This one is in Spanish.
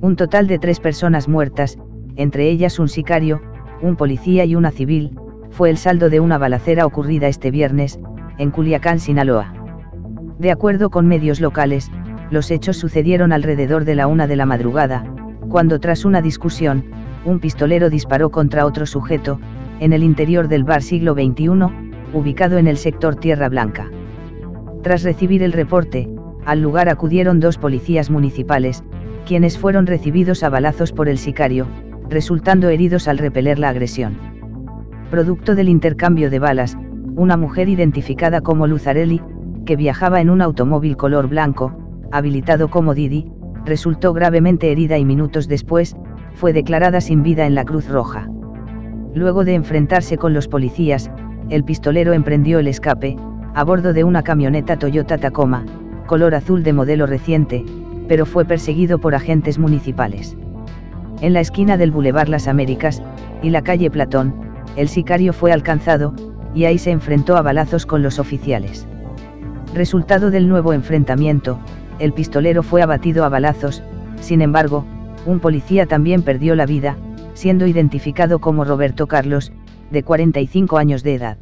Un total de tres personas muertas, entre ellas un sicario, un policía y una civil, fue el saldo de una balacera ocurrida este viernes, en Culiacán, Sinaloa. De acuerdo con medios locales, los hechos sucedieron alrededor de la una de la madrugada, cuando tras una discusión, un pistolero disparó contra otro sujeto, en el interior del bar siglo XXI, ubicado en el sector Tierra Blanca. Tras recibir el reporte, al lugar acudieron dos policías municipales, quienes fueron recibidos a balazos por el sicario, resultando heridos al repeler la agresión. Producto del intercambio de balas, una mujer identificada como Luzarelli, que viajaba en un automóvil color blanco, habilitado como Didi, resultó gravemente herida y minutos después, fue declarada sin vida en la Cruz Roja. Luego de enfrentarse con los policías, el pistolero emprendió el escape, a bordo de una camioneta Toyota Tacoma, color azul de modelo reciente, pero fue perseguido por agentes municipales. En la esquina del Boulevard Las Américas, y la calle Platón, el sicario fue alcanzado, y ahí se enfrentó a balazos con los oficiales. Resultado del nuevo enfrentamiento, el pistolero fue abatido a balazos, sin embargo, un policía también perdió la vida, siendo identificado como Roberto Carlos, de 45 años de edad.